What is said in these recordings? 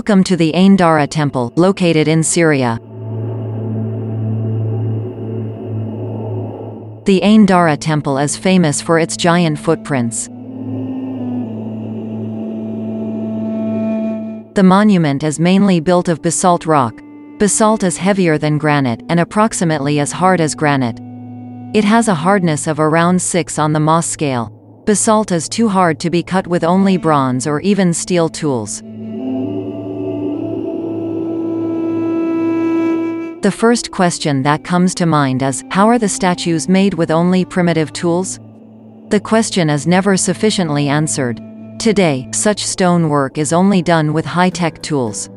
Welcome to the Ain Dara Temple, located in Syria. The Ain Dara Temple is famous for its giant footprints. The monument is mainly built of basalt rock. Basalt is heavier than granite and approximately as hard as granite. It has a hardness of around 6 on the Mohs scale. Basalt is too hard to be cut with only bronze or even steel tools. The first question that comes to mind is, how are the statues made with only primitive tools? The question is never sufficiently answered. Today, such stone work is only done with high-tech tools.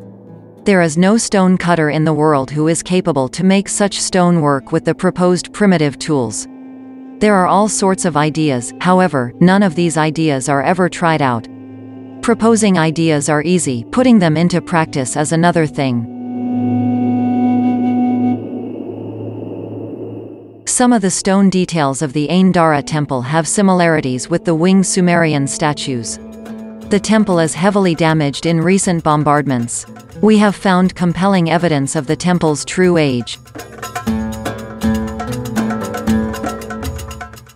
There is no stone cutter in the world who is capable to make such stone work with the proposed primitive tools. There are all sorts of ideas, however, none of these ideas are ever tried out. Proposing ideas are easy, putting them into practice is another thing. Some of the stone details of the Ain Dara temple have similarities with the Wing Sumerian statues. The temple is heavily damaged in recent bombardments. We have found compelling evidence of the temple's true age.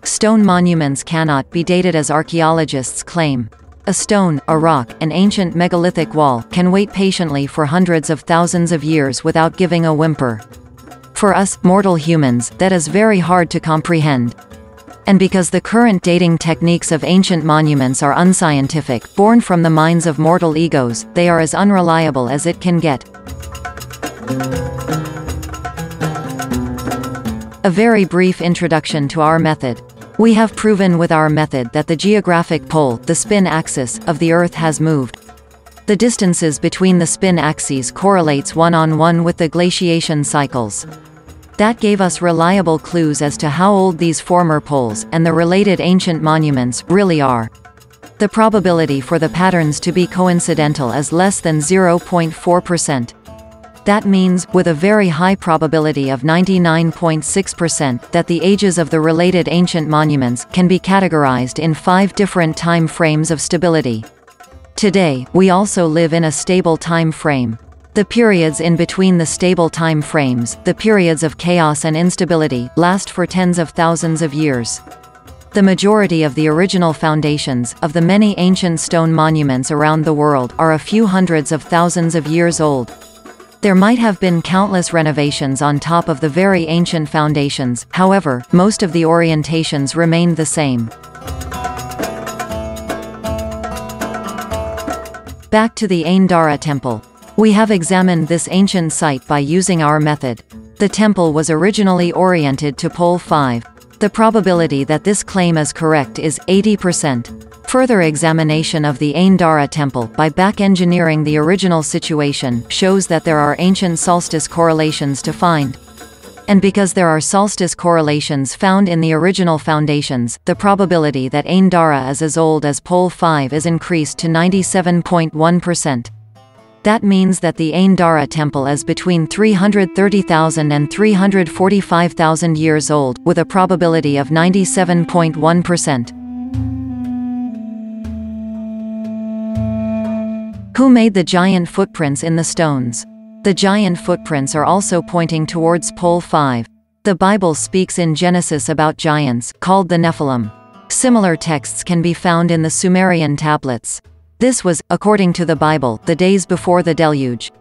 Stone monuments cannot be dated as archaeologists claim. A stone, a rock, an ancient megalithic wall, can wait patiently for hundreds of thousands of years without giving a whimper. For us, mortal humans, that is very hard to comprehend. And because the current dating techniques of ancient monuments are unscientific, born from the minds of mortal egos, they are as unreliable as it can get. A very brief introduction to our method. We have proven with our method that the geographic pole, the spin axis, of the Earth has moved. The distances between the spin axes correlates one-on-one -on -one with the glaciation cycles. That gave us reliable clues as to how old these former poles, and the related ancient monuments, really are. The probability for the patterns to be coincidental is less than 0.4%. That means, with a very high probability of 99.6%, that the ages of the related ancient monuments can be categorized in five different time frames of stability. Today, we also live in a stable time frame. The periods in between the stable time frames, the periods of chaos and instability, last for tens of thousands of years. The majority of the original foundations, of the many ancient stone monuments around the world, are a few hundreds of thousands of years old. There might have been countless renovations on top of the very ancient foundations, however, most of the orientations remained the same. Back to the Ain Dara temple. We have examined this ancient site by using our method. The temple was originally oriented to pole 5. The probability that this claim is correct is 80%. Further examination of the Ain Dara temple by back-engineering the original situation shows that there are ancient solstice correlations to find. And because there are solstice correlations found in the original foundations, the probability that Ain Dara is as old as pole 5 is increased to 97.1%. That means that the Ain Dara temple is between 330,000 and 345,000 years old, with a probability of 97.1%. Who made the giant footprints in the stones? The giant footprints are also pointing towards pole 5. The Bible speaks in Genesis about giants, called the Nephilim. Similar texts can be found in the Sumerian tablets. This was, according to the Bible, the days before the deluge.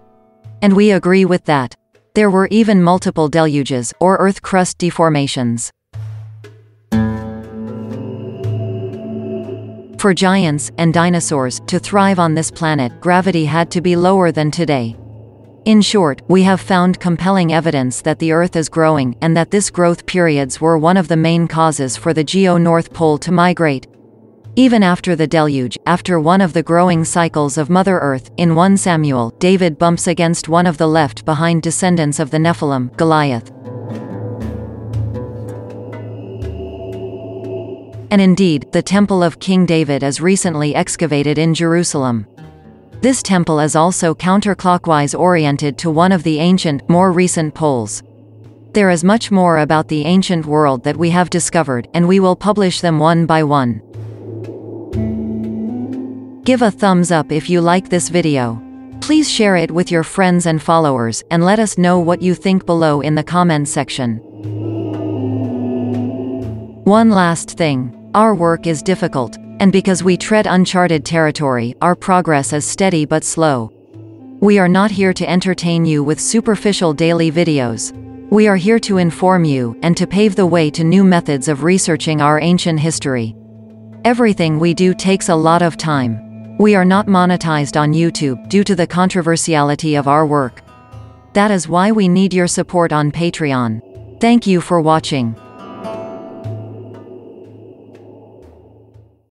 And we agree with that. There were even multiple deluges, or earth crust deformations. For giants, and dinosaurs, to thrive on this planet, gravity had to be lower than today. In short, we have found compelling evidence that the Earth is growing, and that this growth periods were one of the main causes for the geo-North Pole to migrate. Even after the deluge, after one of the growing cycles of Mother Earth, in 1 Samuel, David bumps against one of the left-behind descendants of the Nephilim, Goliath. And indeed, the Temple of King David is recently excavated in Jerusalem. This temple is also counterclockwise oriented to one of the ancient, more recent poles. There is much more about the ancient world that we have discovered, and we will publish them one by one. Give a thumbs up if you like this video. Please share it with your friends and followers, and let us know what you think below in the comments section. One last thing. Our work is difficult, and because we tread uncharted territory, our progress is steady but slow. We are not here to entertain you with superficial daily videos. We are here to inform you, and to pave the way to new methods of researching our ancient history. Everything we do takes a lot of time. We are not monetized on YouTube due to the controversiality of our work. That is why we need your support on Patreon. Thank you for watching.